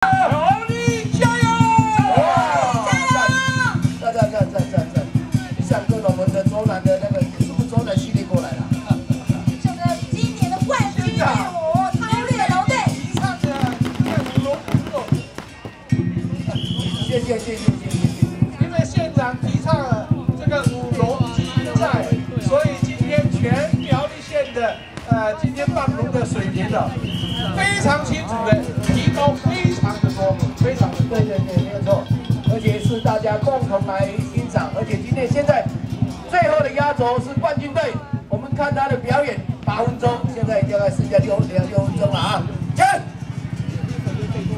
加油！加油！在在在在在你想我们的南的那个是不是南过来了这个今年的冠军超龙队的这个舞龙舞谢谢谢因为县长提倡了这个舞龙基因赛所以今天全苗栗县的呃今天放龙的水平呢非常清楚的来欣赏，而且今天现在最后的压轴是冠军队，我们看他的表演八分钟，现在大概剩下六两六分钟了啊，请。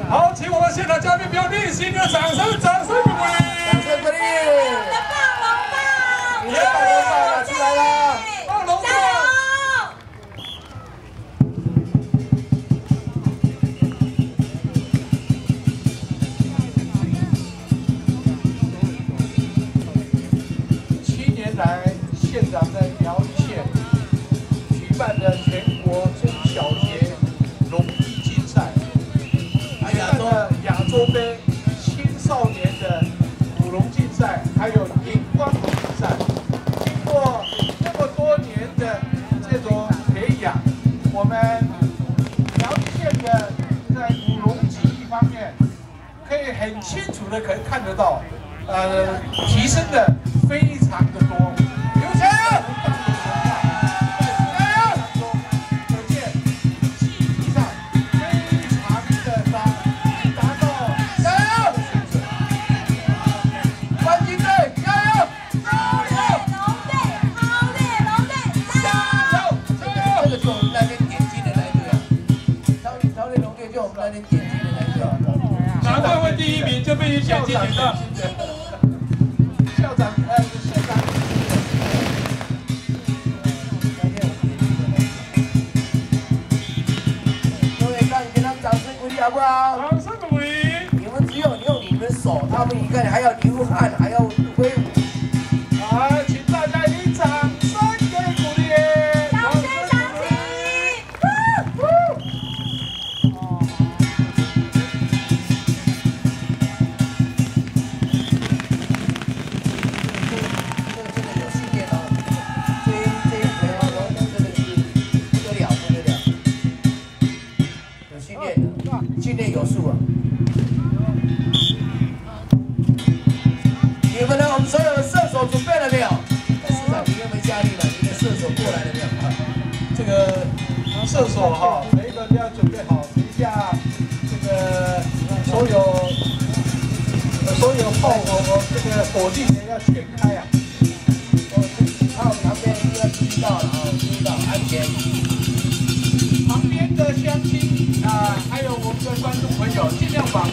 好，请我们现场嘉宾表热情的掌声，掌声鼓掌。声鼓励！我们的霸王棒，你的霸王棒拿出来了来，县长在苗栗县举办的全国中小学农艺竞赛，还有的亚洲杯青少年的舞龙竞赛，还有荧光舞竞赛。经过这么多年的这种培养，我们苗栗县的在舞龙技艺方面，可以很清楚的可以看得到，呃，提升的非第一名，就被你校长的校长呃校长。各位看，给他们掌声鼓励好不好？掌声鼓励。你们只有用你们的手，他们一个人还要流汗，还要挥舞。厕所哈，每一个都要准备好，等一下这个所有所有炮火这个火力也要全开啊。靠旁边一定要注意到了哦，注意到安全。旁边的乡亲啊，还有我们的观众朋友，尽量往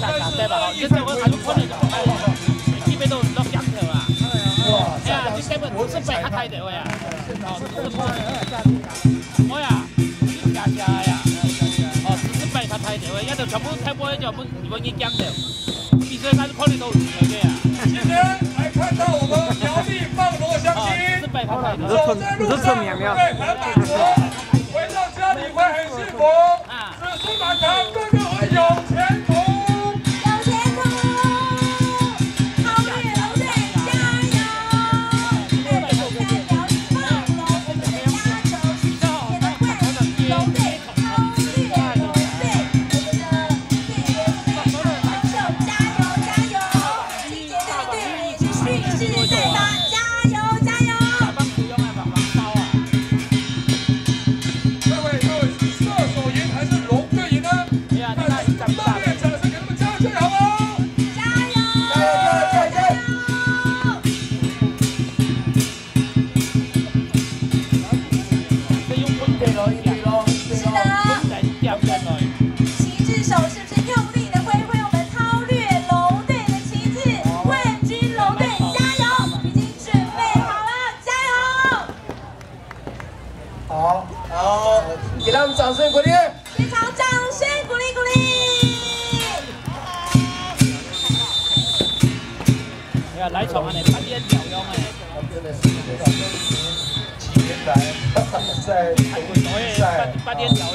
打打对吧？就是我还穿，这边都。哎呀，这边是的，哦，一讲的，比赛开始考虑都是前面啊。今天还看到我们苗栗棒球乡亲，走在路上准备喊板，回到家里会很幸福。满堂哥哥。掌声鼓励。现场掌声鼓励鼓励。你看来场啊，你看你鸟样。几年来，在在在，八点鸟，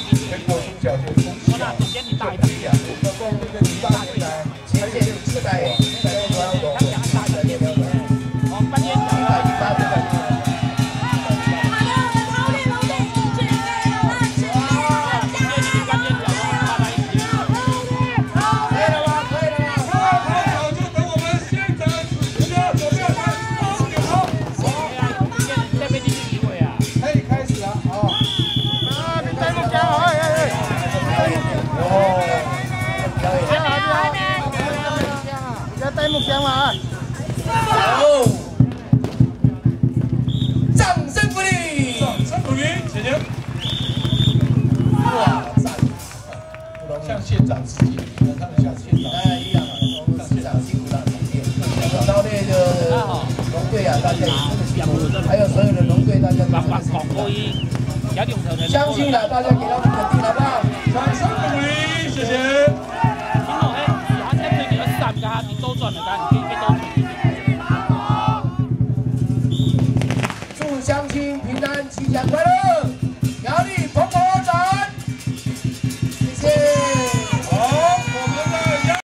掌声鼓励！掌声鼓励！谢谢。哇，赞！像县长自己，他们像县长一样，龙队、市长、厅长、省然后那个龙队啊，大家还有所有的龙队，大家把把手。相信了，大家给他们肯定好不好？掌声鼓励！谢谢。你看你多赚了你看你可以看多